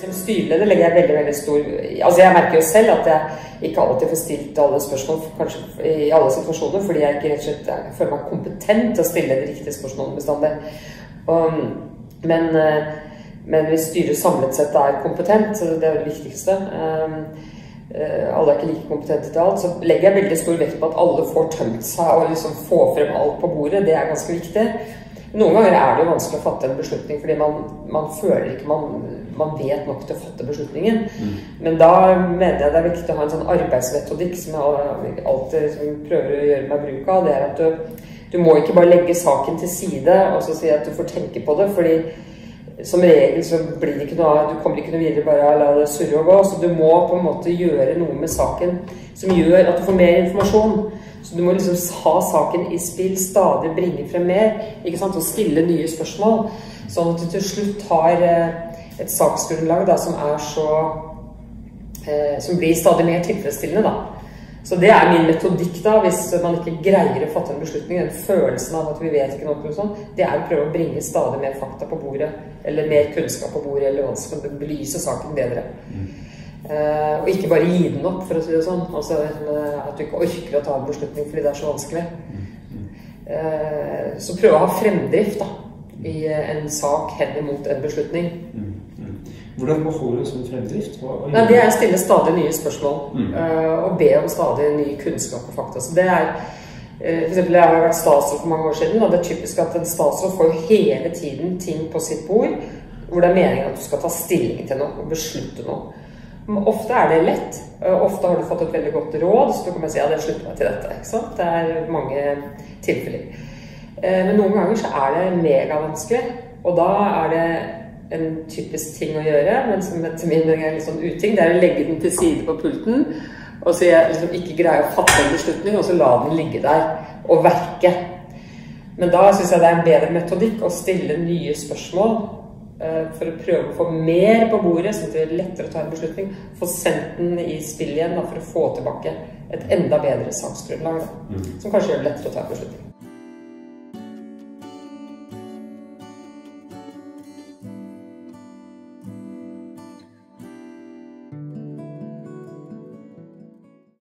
Som styreleder legger jeg veldig veldig stor Altså Jeg merker jo selv at jeg ikke alltid får stilt alle spørsmål kanskje i alle situasjoner, fordi jeg ikke rett og slett føler meg kompetent til å stille de riktige spørsmålene bestandig. Og, men, eh, men hvis styret samlet sett er kompetent, det er det viktigste um, alle er ikke like kompetente til alt, så legger jeg veldig stor vekt på at alle får tømt seg og liksom får frem alt på bordet. Det er ganske viktig. Noen ganger er det jo vanskelig å fatte en beslutning fordi man, man føler ikke man, man, vet nok til å fatte beslutningen. Mm. Men da mener jeg det er viktig å ha en sånn arbeidsmetodikk som jeg alltid liksom prøver å gjøre meg bruk av. Det er at du, du må ikke bare legge saken til side og så si at du får tenke på det. fordi som regel så blir det ikke noe Du kommer ikke noe videre bare av la det surre og gå. Så du må på en måte gjøre noe med saken som gjør at du får mer informasjon. Så du må liksom ha saken i spill, stadig bringe frem mer ikke sant, og stille nye spørsmål. Sånn at du til slutt har eh, et saksgrunnlag da, som er så eh, Som blir stadig mer tilfredsstillende. da. Så det er min metodikk da, hvis man ikke greier å fatte en beslutning. Den følelsen av at vi vet ikke noe, sånt, det er å prøve å bringe stadig mer fakta på bordet. Eller mer kunnskap på bordet, eller hva som belyse saken bedre. Mm. Uh, og ikke bare gi den opp, for å si det sånn. Altså, at du ikke orker å ta en beslutning fordi det er så vanskelig. Uh, så prøve å ha fremdrift da, i en sak hen imot en beslutning. Mm. Hvordan beholder du sånn fremdrift? Nei, det er å stille stadig nye spørsmål. Mm. Uh, og be om stadig ny kunnskap og fakta. Så det er uh, for eksempel, Jeg har vært statsråd for mange år siden, og det er typisk at en statsråd får hele tiden ting på sitt bord hvor det er meningen at du skal ta stilling til noe og beslutte noe. Men ofte er det lett. Uh, ofte har du fått et veldig godt råd, så du kan si ja, det slutter meg til dette. Ikke sant? Det er mange tilfeller. Men noen ganger så er det megavanskelig, og da er det en typisk ting å gjøre, men som etter min mening er litt sånn uting, det er å legge den til side på pulten. Og så jeg liksom ikke greier å fatte en beslutning, og så la den ligge der og verke. Men da syns jeg det er en bedre metodikk å stille nye spørsmål uh, for å prøve å få mer på bordet, sånn at det er lettere å ta en beslutning. Få sendt den i spill igjen da, for å få tilbake et enda bedre saksgrunnlag. Mm. Som kanskje gjør det lettere å ta en beslutning.